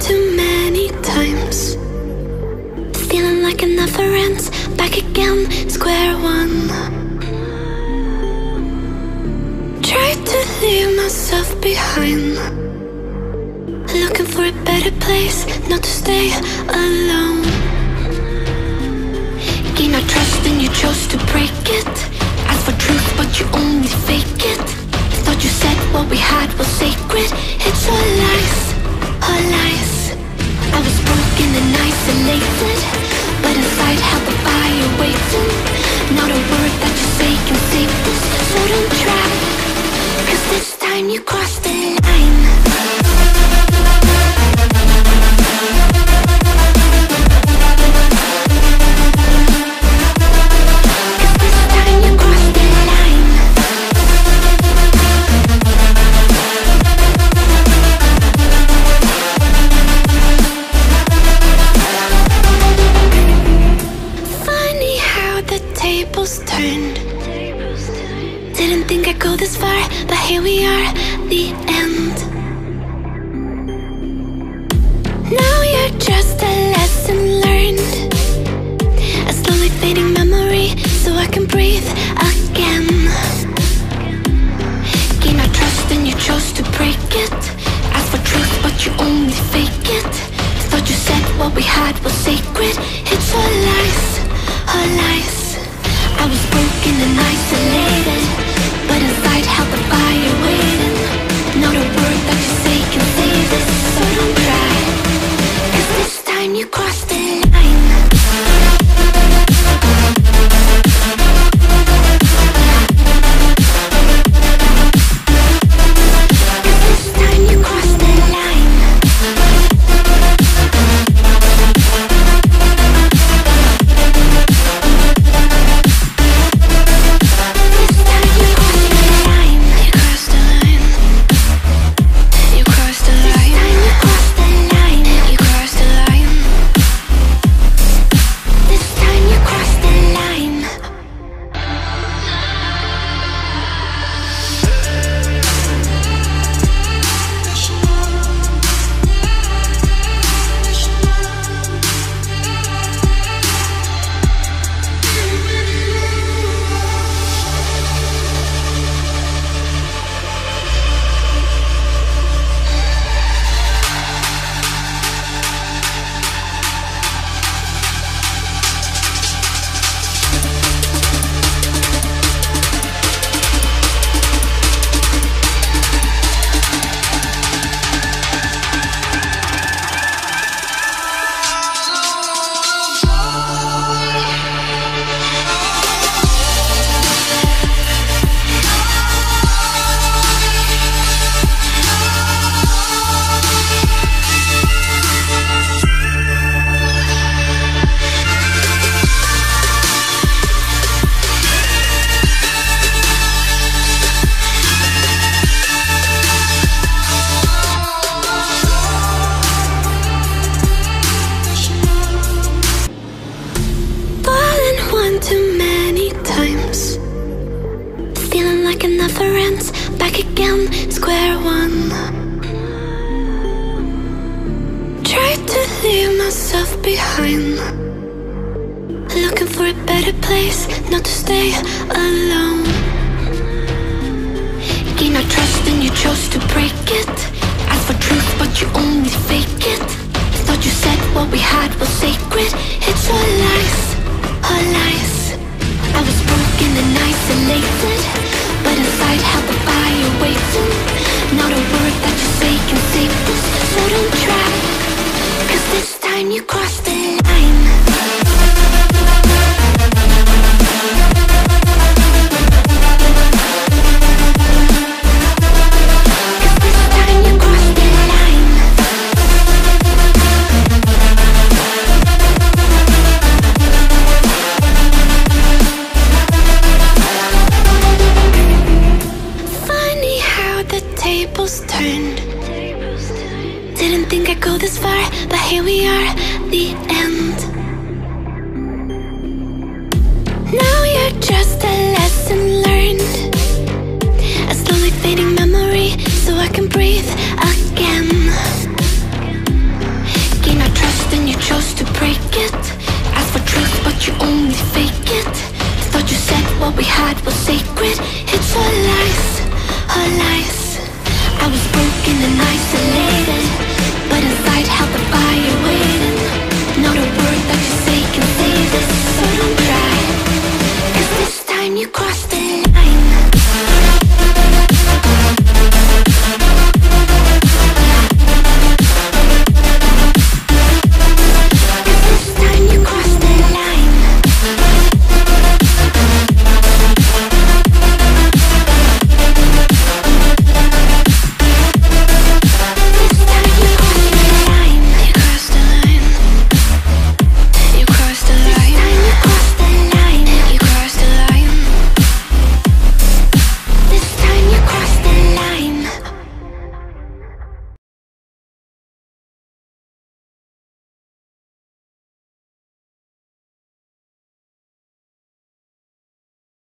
too many times. Feeling like an never ends. Back again, square one. Tried to leave myself behind. Looking for a better place, not to stay alone. Gain our trust and you chose to break it. Ask for truth, but you only fake it. Thought you said what we had was sacred. It's here we are, the end. Now you're just a lesson learned. A slowly fading memory, so I can breathe like it never ends. Back again, square one. Tried to leave myself behind. Looking for a better place, not to stay. Didn't think I'd go this far, but here we are, the end. Now you're just a lesson learned. A slowly fading memory, so I can breathe